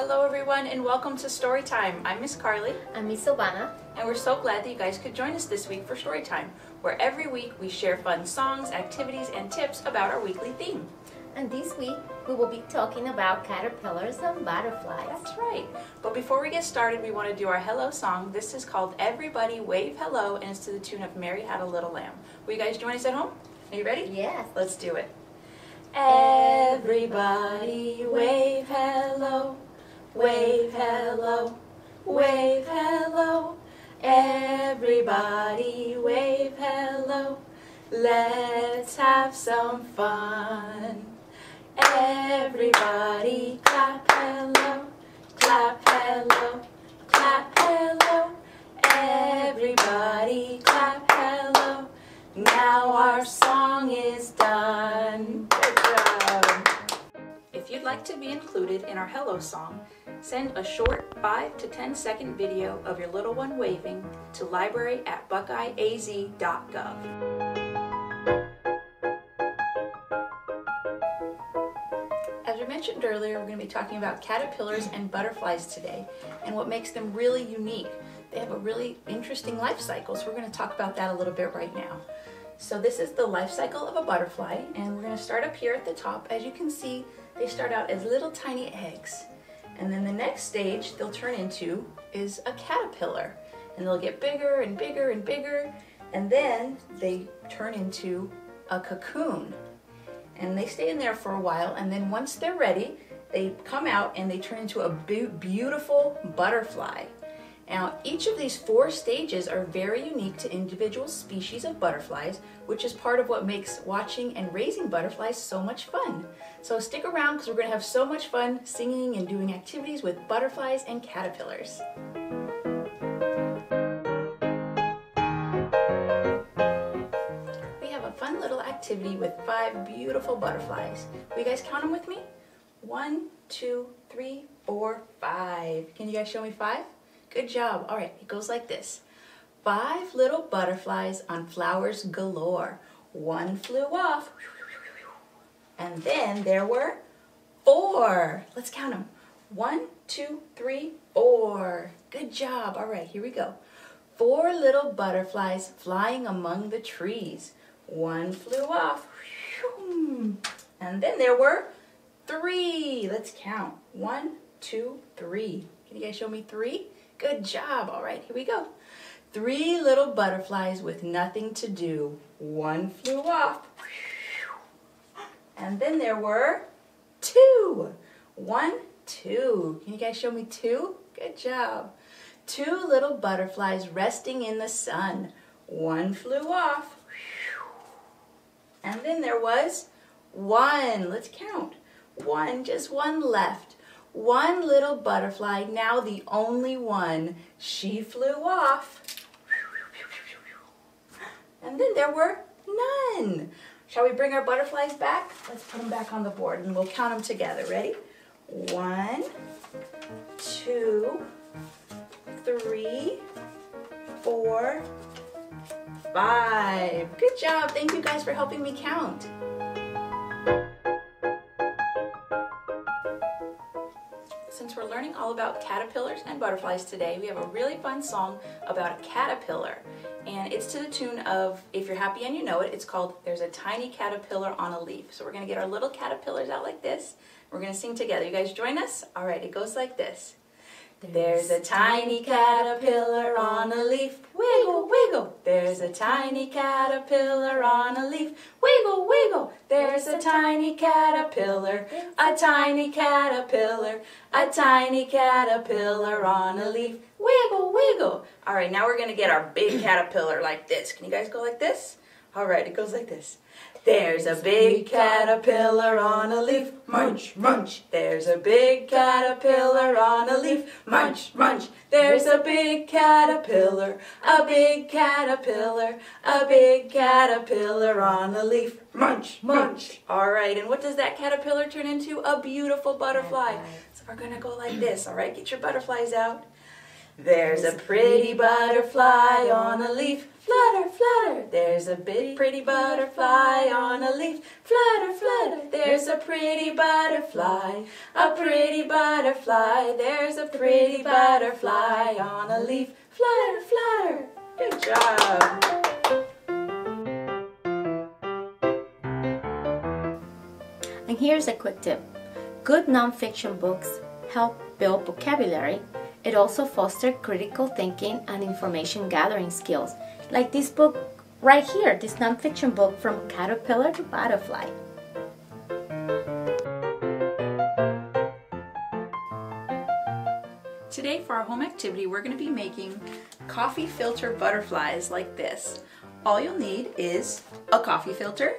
Hello everyone and welcome to Storytime. I'm Miss Carly I'm Miss Silvana. and we're so glad that you guys could join us this week for Storytime, where every week we share fun songs, activities, and tips about our weekly theme. And this week we will be talking about caterpillars and butterflies. That's right. But before we get started, we want to do our hello song. This is called Everybody Wave Hello and it's to the tune of Mary Had a Little Lamb. Will you guys join us at home? Are you ready? Yes. Let's do it. Everybody wave hello, wave hello, wave hello. Everybody wave hello. Let's have some fun. Everybody clap hello, clap hello, clap hello. Everybody clap like to be included in our hello song, send a short 5 to 10 second video of your little one waving to library at buckeyeaz.gov. As we mentioned earlier, we're going to be talking about caterpillars and butterflies today and what makes them really unique. They have a really interesting life cycle, so we're going to talk about that a little bit right now. So this is the life cycle of a butterfly, and we're going to start up here at the top. As you can see, they start out as little tiny eggs. And then the next stage they'll turn into is a caterpillar. And they'll get bigger and bigger and bigger, and then they turn into a cocoon and they stay in there for a while and then once they're ready they come out and they turn into a beautiful butterfly now each of these four stages are very unique to individual species of butterflies which is part of what makes watching and raising butterflies so much fun so stick around because we're going to have so much fun singing and doing activities with butterflies and caterpillars We have a fun little activity with five beautiful butterflies. Will you guys count them with me? One, two, three, four, five. Can you guys show me five? Good job. All right, it goes like this. Five little butterflies on flowers galore. One flew off. And then there were four. Let's count them. One, two, three, four. Good job. All right, here we go. Four little butterflies flying among the trees. One flew off. And then there were three. Let's count. One, two, three. Can you guys show me three? Good job. All right, here we go. Three little butterflies with nothing to do. One flew off. And then there were two. One, two. Can you guys show me two? Good job. Two little butterflies resting in the sun. One flew off. And then there was one. Let's count. One, just one left. One little butterfly, now the only one. She flew off. And then there were none. Shall we bring our butterflies back? Let's put them back on the board and we'll count them together. Ready? One, two, three, four, five. Good job. Thank you guys for helping me count. All about caterpillars and butterflies today, we have a really fun song about a caterpillar. And it's to the tune of, if you're happy and you know it, it's called There's a Tiny Caterpillar on a Leaf. So we're going to get our little caterpillars out like this. We're going to sing together. You guys join us? All right, it goes like this. There's a tiny caterpillar on a leaf, wiggle, wiggle. There's a tiny caterpillar on a leaf, wiggle, wiggle. There's a tiny caterpillar, a tiny caterpillar, a tiny caterpillar on a leaf, wiggle, wiggle. All right, now we're gonna get our big caterpillar like this. Can you guys go like this? All right, it goes like this. There's a big caterpillar on a leaf, munch, munch. There's a big caterpillar on a leaf, munch, munch. There's a big caterpillar, a big caterpillar, a big caterpillar on a leaf, munch, munch. All right, and what does that caterpillar turn into? A beautiful butterfly. So we're gonna go like this, all right? Get your butterflies out. There's a pretty butterfly on a leaf. Flutter, flutter. There's a big pretty butterfly on a leaf. Flutter, flutter. There's a pretty butterfly. A pretty butterfly. There's a pretty butterfly on a leaf. Flutter, flutter. Good job. And here's a quick tip. Good nonfiction books help build vocabulary. It also fosters critical thinking and information gathering skills. Like this book right here, this nonfiction book from caterpillar to butterfly. Today for our home activity, we're going to be making coffee filter butterflies like this. All you'll need is a coffee filter,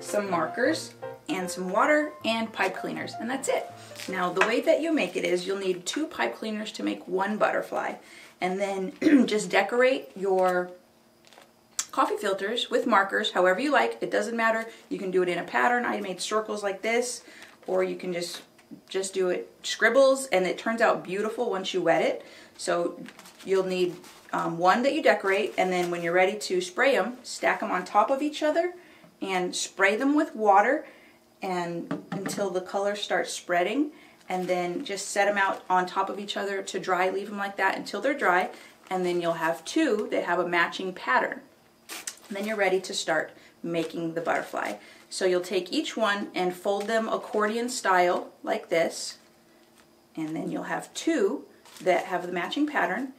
some markers, and some water and pipe cleaners, and that's it. Now the way that you make it is you'll need two pipe cleaners to make one butterfly, and then just decorate your coffee filters with markers however you like. It doesn't matter. You can do it in a pattern. I made circles like this, or you can just just do it scribbles, and it turns out beautiful once you wet it. So you'll need um, one that you decorate, and then when you're ready to spray them, stack them on top of each other, and spray them with water, and until the color starts spreading, and then just set them out on top of each other to dry. Leave them like that until they're dry, and then you'll have two that have a matching pattern. And then you're ready to start making the butterfly. So you'll take each one and fold them accordion style like this. And then you'll have two that have the matching pattern.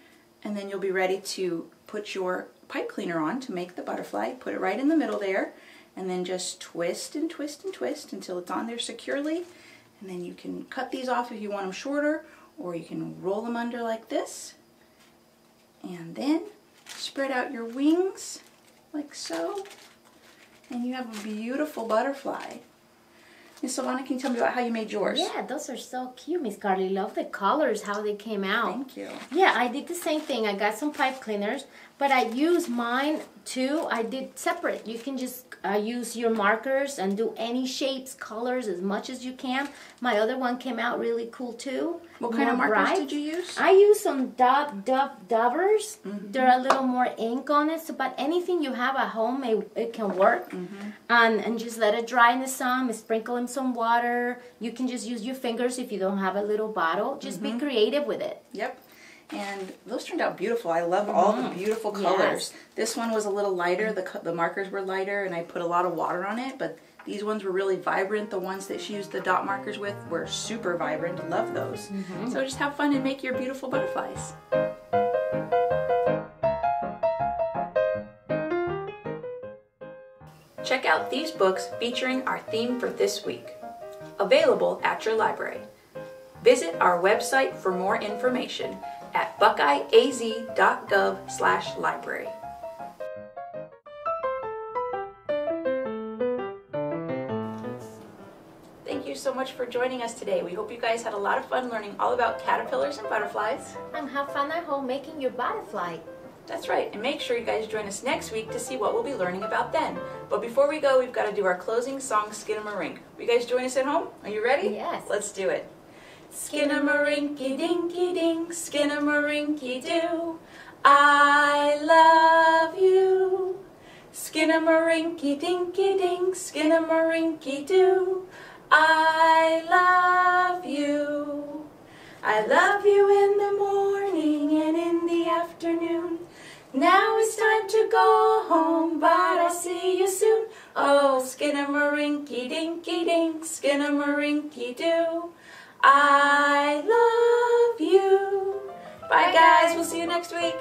And then you'll be ready to put your pipe cleaner on to make the butterfly. Put it right in the middle there. And then just twist and twist and twist until it's on there securely. And then you can cut these off if you want them shorter. Or you can roll them under like this. And then spread out your wings like so. And you have a beautiful butterfly. Miss Silvana, can you tell me about how you made yours? Yeah, those are so cute, Miss Carly. Love the colors, how they came out. Thank you. Yeah, I did the same thing. I got some pipe cleaners, but I use mine too. I did separate. You can just uh, use your markers and do any shapes, colors as much as you can. My other one came out really cool too. What kind of markers bright. did you use? I use some Dove, Dove, Dovers. Mm-hmm. They're a little more ink on it, so, but anything you have at home, it, it can work. Mm-hmm. And, and just let it dry in the sun, sprinkle in some water. You can just use your fingers if you don't have a little bottle. Just Mm-hmm. be creative with it. Yep. And those turned out beautiful. I love all the beautiful colors. Mm-hmm. Yes. This one was a little lighter. The, the markers were lighter, and I put a lot of water on it. But these ones were really vibrant. The ones that she used the dot markers with were super vibrant. Love those. Mm-hmm. So just have fun and make your beautiful butterflies. Check out these books featuring our theme for this week. Available at your library. Visit our website for more information at buckeyeaz.gov slash library. Thank you so much for joining us today. We hope you guys had a lot of fun learning all about caterpillars and butterflies. And have fun at home making your butterfly. That's right, and make sure you guys join us next week to see what we'll be learning about then. But before we go, we've got to do our closing song, Skinamarink. Will you guys join us at home? Are you ready? Yes. Let's do it. Skinamarinky dinky dink, skinamarinky doo. I love you. Skinamarinky dinky dink, skinamarinky doo. I love you. I love you in the morning and in the afternoon. Now it's time to go home, but I'll see you soon. Oh, skinamarinky dinky dink, skinamarinky doo. I love you. Bye, guys. We'll see you next week.